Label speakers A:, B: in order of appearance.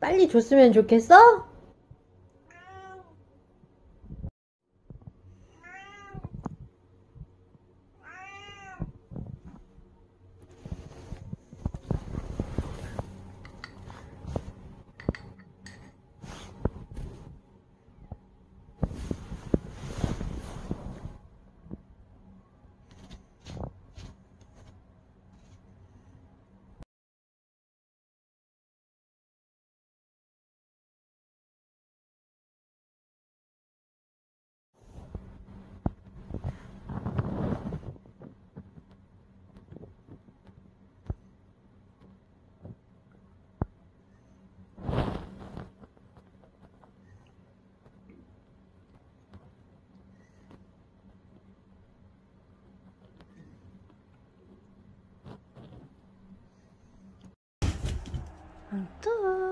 A: 빨리 줬으면 좋겠어? untuk